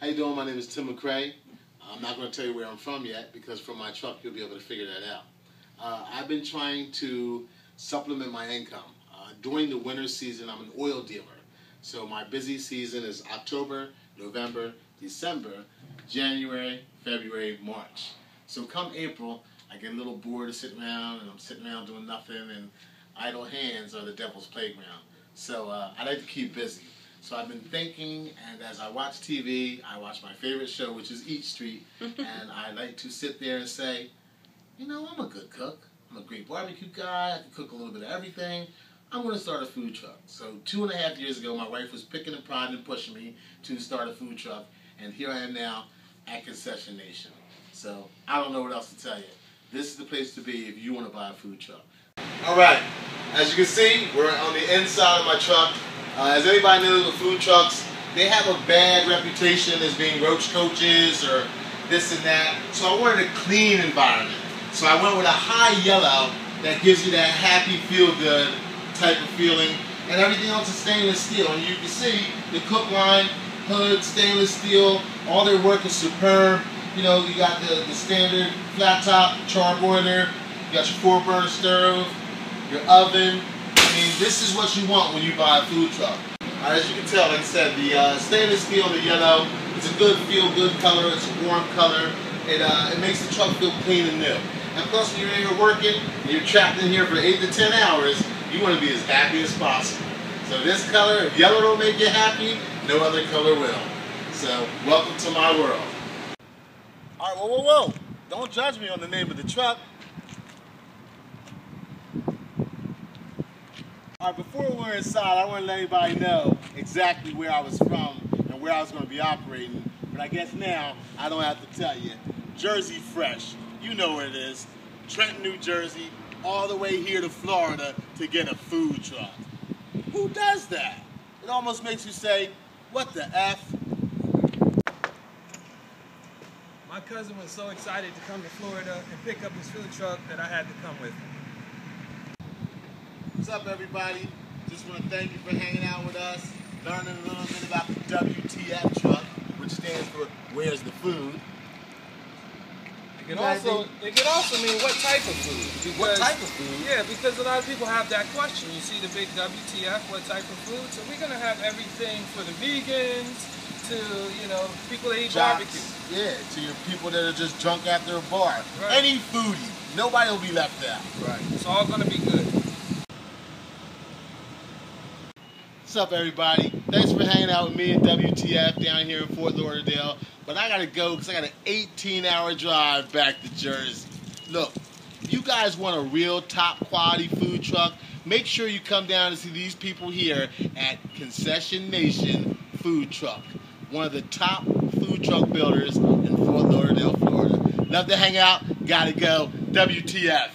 How you doing? My name is Tim McRae. I'm not going to tell you where I'm from yet because from my truck you'll be able to figure that out. Uh, I've been trying to supplement my income. Uh, during the winter season, I'm an oil dealer. So my busy season is October, November, December, January, February, March. So come April, I get a little bored of sitting around and I'm sitting around doing nothing and idle hands are the devil's playground. So uh, I like to keep busy. So I've been thinking, and as I watch TV, I watch my favorite show, which is Eat Street, and I like to sit there and say, you know, I'm a good cook. I'm a great barbecue guy. I can cook a little bit of everything. I'm going to start a food truck. So two and a half years ago, my wife was picking and prodding and pushing me to start a food truck, and here I am now at Concession Nation. So I don't know what else to tell you. This is the place to be if you want to buy a food truck. All right, as you can see, we're on the inside of my truck. Uh, as anybody knows with food trucks, they have a bad reputation as being roach coaches or this and that. So I wanted a clean environment. So I went with a high yellow that gives you that happy, feel-good type of feeling. And everything else is stainless steel. And you can see the cook line, hood, stainless steel, all their work is superb. You know, you got the, the standard flat top charbroiler, you got your four burner stove, your oven, mean, this is what you want when you buy a food truck. As you can tell, like I said, the uh, stainless steel, the yellow, it's a good feel, good color. It's a warm color. It, uh, it makes the truck feel clean and new. And plus, when you're in here working, and you're trapped in here for 8 to 10 hours, you want to be as happy as possible. So this color, if yellow don't make you happy, no other color will. So, welcome to my world. All right, whoa, whoa, whoa. Don't judge me on the name of the truck. All right, before we're inside, I want to let everybody know exactly where I was from and where I was going to be operating. But I guess now I don't have to tell you. Jersey Fresh, you know where it is. Trenton, New Jersey, all the way here to Florida to get a food truck. Who does that? It almost makes you say, what the F? My cousin was so excited to come to Florida and pick up his food truck that I had to come with him. What's up, everybody? Just want to thank you for hanging out with us, learning a little bit about the WTF truck, which stands for Where's the Food? It could also it could also mean what type of food. Because, What type of food? Yeah, because a lot of people have that question. You see the big WTF, what type of food? So we're gonna have everything for the vegans to you know people that eat Jocks. barbecue. Yeah, to your people that are just drunk after a bar. Right. Any foodie. Nobody will be left out. Right. It's all gonna be good. What's up, everybody? Thanks for hanging out with me and WTF down here in Fort Lauderdale. But I gotta go because I got an 18 hour drive back to Jersey. Look, you guys want a real top quality food truck, make sure you come down and see these people here at Concession Nation Food Truck, one of the top food truck builders in Fort Lauderdale, Florida. Love to hang out, gotta go. WTF.